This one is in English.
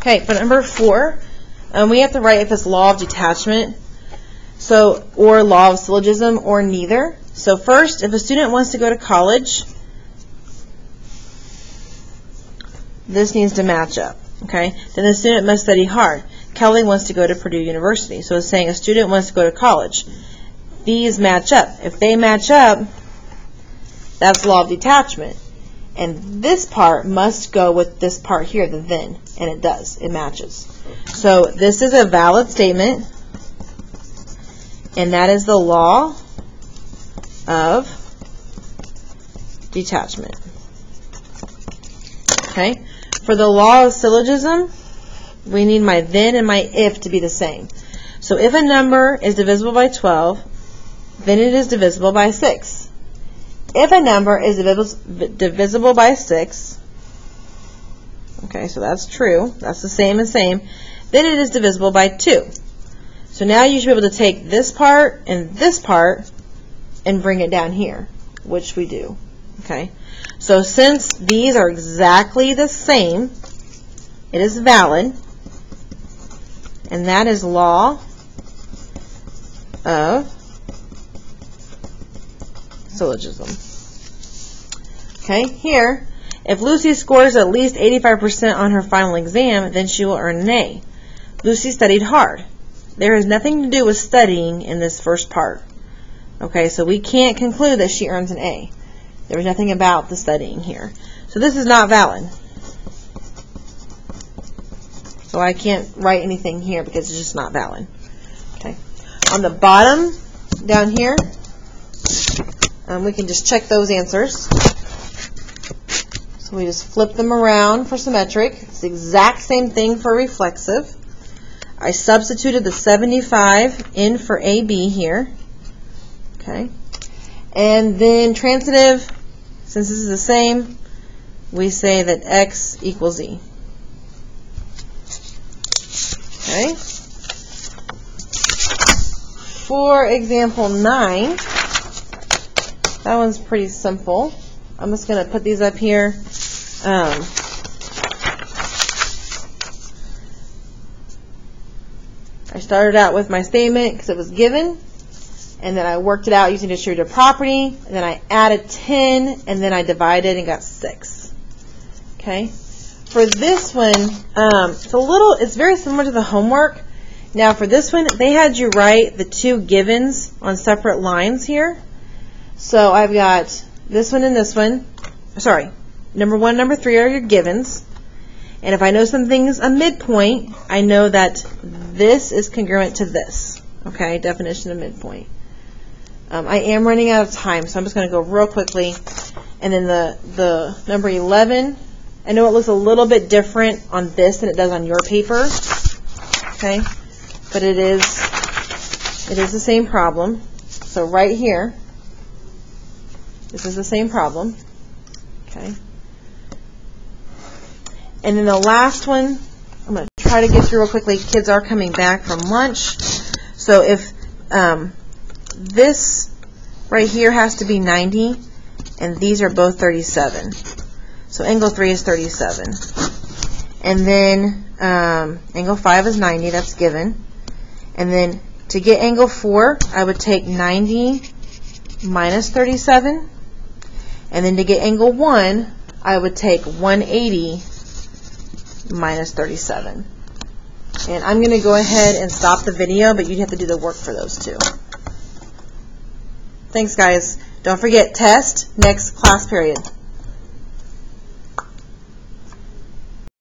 Okay, for number four, um, we have to write if it's law of detachment, so or law of syllogism, or neither. So first, if a student wants to go to college, this needs to match up. Okay, then the student must study hard. Kelly wants to go to Purdue University, so it's saying a student wants to go to college. These match up. If they match up, that's law of detachment. And this part must go with this part here, the then, and it does. It matches. So this is a valid statement, and that is the law of detachment. Okay? For the law of syllogism, we need my then and my if to be the same. So if a number is divisible by 12, then it is divisible by 6. If a number is divis- divisible by 6, okay, so that's true, that's the same as same, then it is divisible by 2. So now you should be able to take this part and this part and bring it down here, which we do, okay? So since these are exactly the same, it is valid, and that is law of syllogism. Okay, here, if Lucy scores at least 85% on her final exam, then she will earn an A. Lucy studied hard. There is nothing to do with studying in this first part. Okay, so we can't conclude that she earns an A. There was nothing about the studying here. So this is not valid. So I can't write anything here because it's just not valid. Okay. On the bottom, down here, um, we can just check those answers. So we just flip them around for symmetric. It's the exact same thing for reflexive. I substituted the 75 in for AB here. Okay. And then transitive, since this is the same, we say that X equals Z. Okay. For example 9, that one's pretty simple. I'm just going to put these up here. Um, I started out with my statement because it was given, and then I worked it out using distributive property, and then I added 10, and then I divided and got 6. Okay? For this one, um, it's a little, it's very similar to the homework. Now for this one, they had you write the two givens on separate lines here. So I've got this one and this one. Sorry, number one, number three are your givens. And if I know something's a midpoint, I know that this is congruent to this. Okay, definition of midpoint. Um, I am running out of time, so I'm just going to go real quickly. And then the, the number 11, I know it looks a little bit different on this than it does on your paper. Okay, but it is, it is the same problem. So right here, this is the same problem. Okay. And then the last one, I'm going to try to get through real quickly. Kids are coming back from lunch. So if um, this right here has to be 90, and these are both 37. So angle 3 is 37. And then um, angle 5 is 90, that's given. And then to get angle 4, I would take 90 minus 37. And then to get angle 1, I would take 180 minus 37. And I'm going to go ahead and stop the video, but you'd have to do the work for those two. Thanks, guys. Don't forget, test next class period.